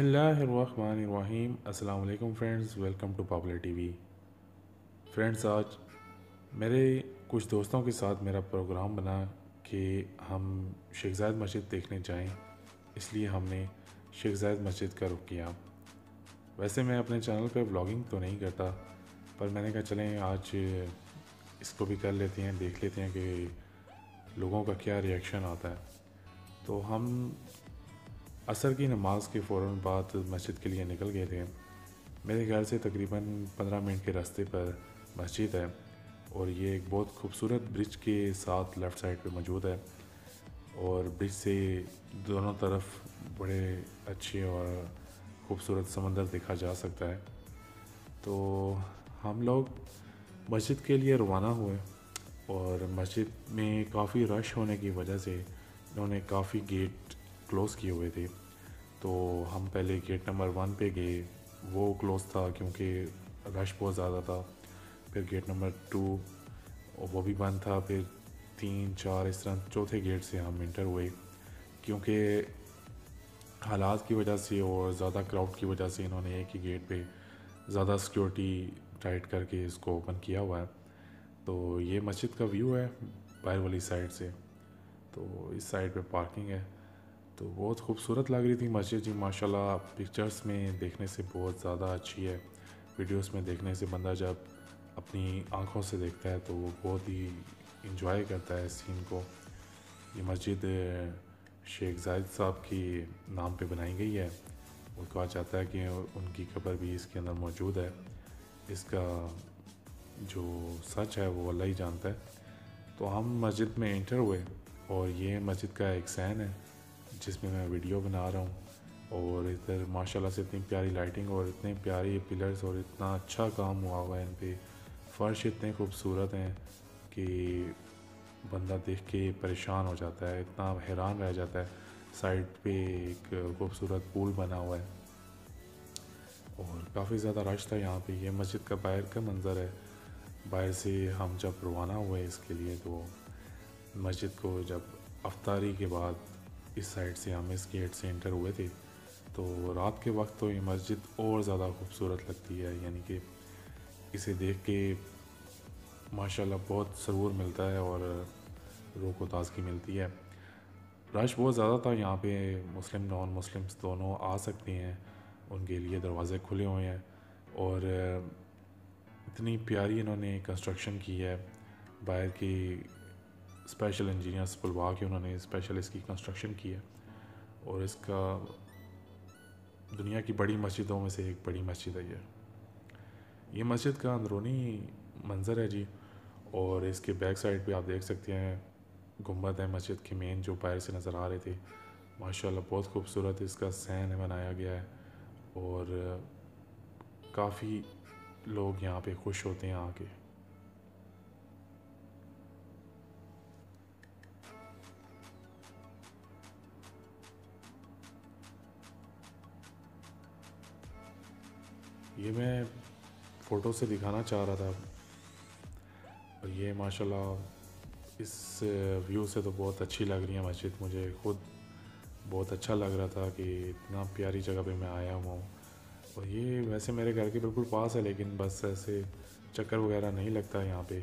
اللہ الرحمن الرحیم السلام علیکم friends welcome to popular TV we friends آج میرے کچھ دوستوں کے ساتھ میرا پروگرام بنا کہ ہم شیخ زائد مسجد دیکھنے جائیں اس لیے ہم نے شیخ زائد مسجد کا رخ کیا ویسے میں اپنے چینل پہ بلاگنگ تو نہیں کرتا پر میں نے کہا چلیں آج اس کو بھی کر لیتے ہیں دیکھ لیتے ہیں کہ لوگوں کا کیا ریئیکشن آتا ہے تو ہم عصر کی نماز کے فوراً بعد مسجد کے لیے نکل گئے تھے۔ میرے خیال سے تقریباً پندرہ منٹ کے راستے پر مسجد ہے اور یہ ایک بہت خوبصورت برج کے ساتھ لیفٹ سائڈ پہ موجود ہے اور برج سے دونوں طرف بڑے اچھے اور خوبصورت سمندر دیکھا جا سکتا ہے۔ تو ہم لوگ مسجد کے لیے روانہ ہوئے اور مسجد میں کافی رش ہونے کی وجہ سے انہوں نے کافی گیٹ کلوز کیے ہوئے تھے۔ تو ہم پہلے گیٹ نمبر ون پہ گئے۔ وہ کلوز تھا کیونکہ رش بہت زیادہ تھا۔ پھر گیٹ نمبر ٹو وہ بھی بند تھا۔ پھر تین، چار، اس طرح چوتھے گیٹ سے ہم انٹر ہوئے۔ کیونکہ حالات کی وجہ سے اور زیادہ کراؤڈ کی وجہ سے انہوں نے ایک ہی گیٹ پہ زیادہ سیکورٹی ٹائٹ کر کے اس کو اوپن کیا ہوا ہے۔ تو یہ مسجد کا ویو ہے باہر والی سائڈ سے۔ تو اس سائڈ پہ پارکنگ ہے۔ تو بہت خوبصورت لگ رہی تھی مسجد۔ جی ماشاء اللہ پکچرس میں دیکھنے سے بہت زیادہ اچھی ہے۔ ویڈیوز میں دیکھنے سے بندہ جب اپنی آنکھوں سے دیکھتا ہے تو وہ بہت ہی انجوائے کرتا ہے سین کو۔ یہ مسجد شیخ زائد صاحب کی نام پہ بنائی گئی ہے۔ وہ کہا چاہتا ہے کہ ان کی قبر بھی اس کے اندر موجود ہے۔ اس کا جو سچ ہے وہ اللہ ہی جانتا ہے۔ تو ہم مسجد میں انٹر ہوئے اور یہ مسجد کا ایک سین ہے۔ جس میں میں ویڈیو بنا رہا ہوں اور ادھر ماشاء اللہ سے اتنی پیاری لائٹنگ اور اتنے پیاری پلرز اور اتنا اچھا کام ہوا ہوا ہے ان پہ۔ فرش اتنے خوبصورت ہیں کہ بندہ دیکھ کے پریشان ہو جاتا ہے، اتنا حیران رہ جاتا ہے۔ سائڈ پہ ایک خوبصورت پول بنا ہوا ہے اور کافی زیادہ رش تھا یہاں پہ۔ یہ مسجد کا باہر کا منظر ہے۔ باہر سے ہم جب روانہ ہوئے اس کے لیے تو مسجد کو جب افطاری کے بعد اس سائڈ سے ہم اس گیٹ سے انٹر ہوئے تھے۔ تو رات کے وقت تو یہ مسجد اور زیادہ خوبصورت لگتی ہے یعنی کہ اسے دیکھ کے ماشاء اللہ بہت سرور ملتا ہے اور روح کو تازگی ملتی ہے۔ رش بہت زیادہ تھا، یہاں پہ مسلم نان مسلمس دونوں آ سکتے ہیں۔ ان کے لیے دروازے کھلے ہوئے ہیں اور اتنی پیاری انہوں نے کنسٹرکشن کی ہے۔ باہر کی اسپیشل انجینئرس بلوا کے انہوں نے اسپیشل اس کی کنسٹرکشن کی ہے اور اس کا دنیا کی بڑی مسجدوں میں سے ایک بڑی مسجد ہے یہ۔ یہ مسجد کا اندرونی منظر ہے جی اور اس کے بیک سائڈ پہ آپ دیکھ سکتے ہیں گنبد ہے مسجد کے مین جو باہر سے نظر آ رہے تھے۔ ماشاء اللہ بہت خوبصورت اس کا سین بنایا گیا ہے اور کافی لوگ یہاں پہ خوش ہوتے ہیں آ کے۔ یہ میں فوٹو سے دکھانا چاہ رہا تھا۔ اور یہ ماشاء اللہ اس uh, ویو سے تو بہت اچھی لگ رہی ہے مسجد۔ مجھے خود بہت اچھا لگ رہا تھا کہ اتنا پیاری جگہ پہ میں آیا ہوا ہوں۔ اور یہ ویسے میرے گھر کے بالکل پاس ہے، لیکن بس ایسے چکر وغیرہ نہیں لگتا یہاں پہ۔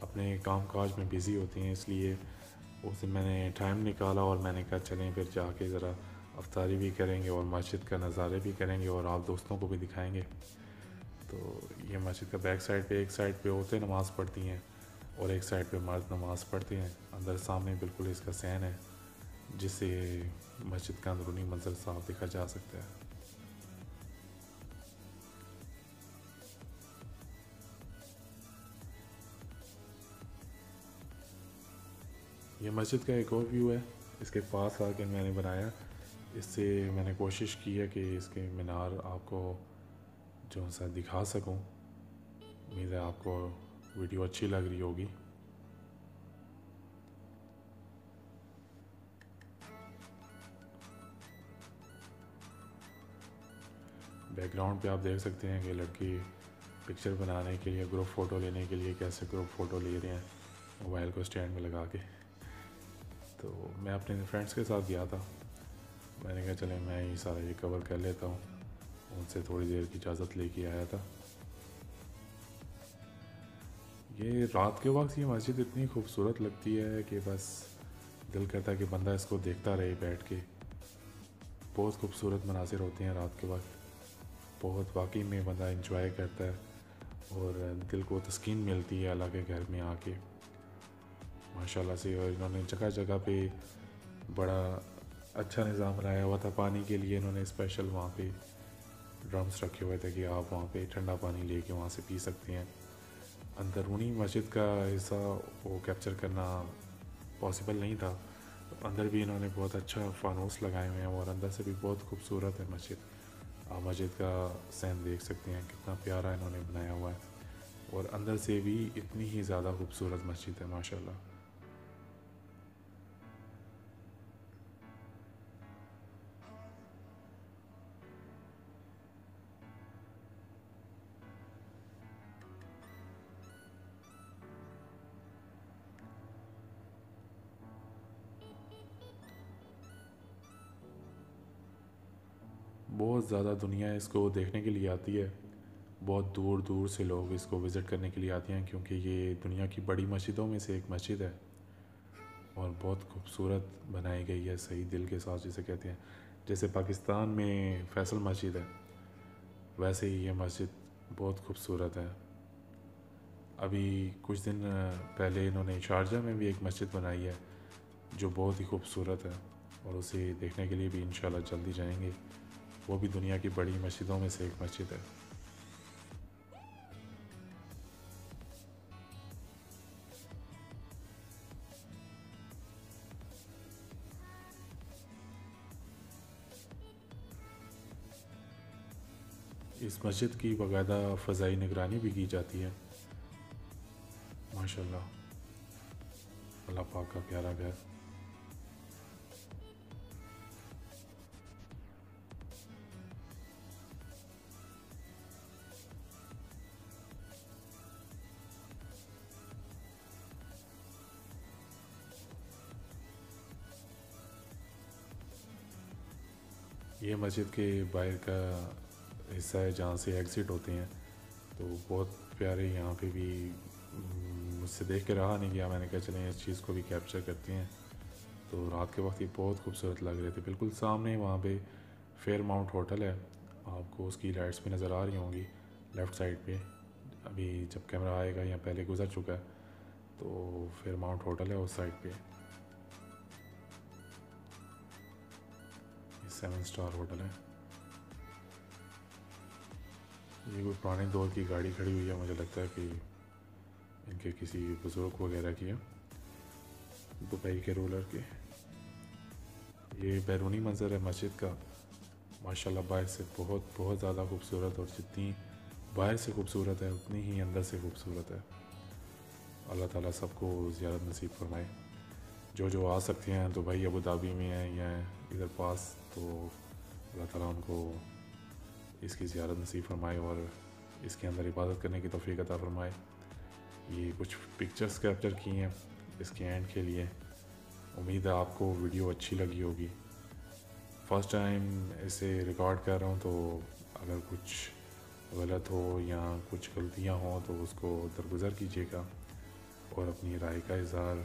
اپنے کام کاج میں بزی ہوتی ہیں، اس لیے اس دن میں نے ٹائم نکالا اور میں نے کہا چلیں پھر جا کے ذرا افطاری بھی کریں گے اور مسجد کا نظارے بھی کریں گے اور آپ دوستوں کو بھی دکھائیں گے۔ تو یہ مسجد کا بیک سائڈ پہ ایک سائڈ پہ عورتیں نماز پڑھتی ہیں اور ایک سائڈ پہ مرد نماز پڑھتے ہیں۔ اندر سامنے بالکل اس کا سین ہے جس سے مسجد کا اندرونی منظر صاف دیکھا جا سکتا ہے۔ یہ مسجد کا ایک اور ویو ہے۔ اس کے پاس آ کے میں نے بنایا۔ اس سے میں نے کوشش کی ہے کہ اس کے مینار آپ کو جو سا دکھا سکوں۔ امید ہے آپ کو ویڈیو اچھی لگ رہی ہوگی۔ بیک گراؤنڈ پہ آپ دیکھ سکتے ہیں کہ لڑکی پکچر بنانے کے لیے، گروپ فوٹو لینے کے لیے کیسے گروپ فوٹو لے رہے ہیں موبائل کو اسٹینڈ میں لگا کے۔ تو میں اپنے فرینڈس کے ساتھ گیا تھا۔ میں نے کہا چلے میں ہی سارا یہ کور کر لیتا ہوں۔ ان سے تھوڑی دیر کی اجازت لے کے آیا تھا۔ یہ رات کے وقت یہ مسجد اتنی خوبصورت لگتی ہے کہ بس دل کرتا ہے کہ بندہ اس کو دیکھتا رہے بیٹھ کے۔ بہت خوبصورت مناظر ہوتے ہیں رات کے وقت۔ بہت واقعی میں بندہ انجوائے کرتا ہے اور دل کو تسکین ملتی ہے اللہ کے گھر میں آ کے۔ ماشاء اللہ سے اور انہوں نے جگہ جگہ پہ بڑا اچھا نظام بنایا ہوا تھا پانی کے لیے، انہوں نے اسپیشل وہاں پہ ڈرمس رکھے ہوئے تھے کہ آپ وہاں پہ ٹھنڈا پانی لے کے وہاں سے پی سکتے ہیں۔ اندرونی مسجد کا حصہ وہ کیپچر کرنا پاسبل نہیں تھا۔ اندر بھی انہوں نے بہت اچھا فانوس لگائے ہوئے ہیں اور اندر سے بھی بہت خوبصورت ہے مسجد۔ آپ مسجد کا سین دیکھ سکتے ہیں، کتنا پیارا انہوں نے بنایا ہوا ہے۔ اور اندر سے بھی اتنی ہی زیادہ خوبصورت مسجد ہے ماشاء اللہ بہت زیادہ دنیا اس کو دیکھنے کے لیے آتی ہے۔ بہت دور دور سے لوگ اس کو وزٹ کرنے کے لیے آتے ہیں کیونکہ یہ دنیا کی بڑی مسجدوں میں سے ایک مسجد ہے۔ اور بہت خوبصورت بنائی گئی ہے، صحیح دل کے ساتھ جسے کہتے ہیں۔ جیسے پاکستان میں فیصل مسجد ہے، ویسے ہی یہ مسجد بہت خوبصورت ہے۔ ابھی کچھ دن پہلے انہوں نے شارجہ میں بھی ایک مسجد بنائی ہے جو بہت ہی خوبصورت ہے اور اسے دیکھنے کے لیے بھی انشاءاللہ جلدی جائیں گے۔ وہ بھی دنیا کی بڑی مسجدوں میں سے ایک مسجد ہے۔ اس مسجد کی باقاعدہ فضائی نگرانی بھی کی جاتی ہے۔ ماشاء اللہ اللہ پاک کا پیارا گھر۔ یہ مسجد کے باہر کا حصہ ہے جہاں سے ایگزٹ ہوتے ہیں۔ تو بہت پیارے یہاں پہ بھی مجھ سے دیکھ کے رہا نہیں گیا۔ میں نے کہا چلیں اس چیز کو بھی کیپچر کرتے ہیں۔ تو رات کے وقت یہ بہت خوبصورت لگ رہے تھے۔ بالکل سامنے وہاں پہ فیئر ماؤنٹ ہوٹل ہے۔ آپ کو اس کی لائٹس بھی نظر آ رہی ہوں گی لیفٹ سائڈ پہ۔ ابھی جب کیمرہ آئے گا یا پہلے گزر چکا ہے، تو فیئر ماؤنٹ ہوٹل ہے اس سائڈ پہ۔ سیون سٹار ہوٹل ہے یہ کوئی پرانے دور کی گاڑی کھڑی ہوئی ہے، مجھے لگتا ہے کہ ان کے کسی بزرگ وغیرہ کی ہے۔ دبئی کے رولر کے۔ یہ بیرونی منظر ہے مسجد کا۔ ماشاء اللہ باہر سے بہت بہت زیادہ خوبصورت اور جتنی باہر سے خوبصورت ہے، اتنی ہی اندر سے خوبصورت ہے۔ اللہ تعالیٰ سب کو زیارت نصیب فرمائے۔ جو جو آ سکتے ہیں تو بھائی ابو دھابی میں ہیں یا ادھر پاس تو اللہ تعالیٰ ان کو اس کی زیارت نصیب فرمائے اور اس کے اندر عبادت کرنے کی توفیق عطا فرمائے۔ یہ کچھ پکچرس کیپچر کی ہیں اس کے اینڈ کے لیے۔ امید ہے آپ کو ویڈیو اچھی لگی ہوگی۔ فرسٹ ٹائم اسے ریکارڈ کر رہا ہوں تو اگر کچھ غلط ہو یا کچھ غلطیاں ہوں تو اس کو درگزر کیجیے گا اور اپنی رائے کا اظہار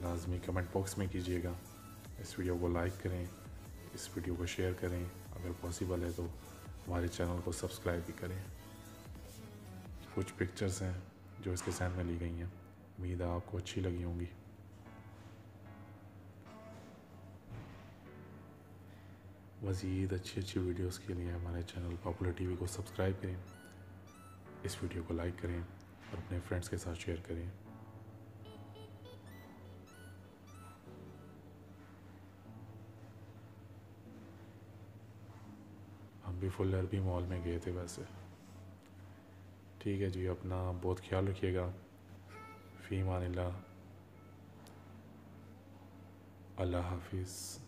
لازمی کمنٹ باکس میں کیجیے گا۔ اس ویڈیو کو لائک کریں۔ اس ویڈیو کو شیئر کریں۔ اگر پاسبل ہے تو ہمارے چینل کو سبسکرائب بھی کریں۔ کچھ پکچرز ہیں جو اس کے سین میں لی گئی ہیں۔ امید ہے آپ کو اچھی لگی ہوں گی۔ مزید اچھی اچھی ویڈیوز کے لیے ہمارے چینل پاپولر ٹی وی کو سبسکرائب کریں۔ اس ویڈیو کو لائک کریں اور اپنے فرینڈس کے ساتھ شیئر کریں۔ بھی فل عربی مال میں گئے تھے ویسے۔ ٹھیک ہے جی اپنا بہت خیال رکھیے گا۔ فی مان اللہ۔ اللہ حافظ۔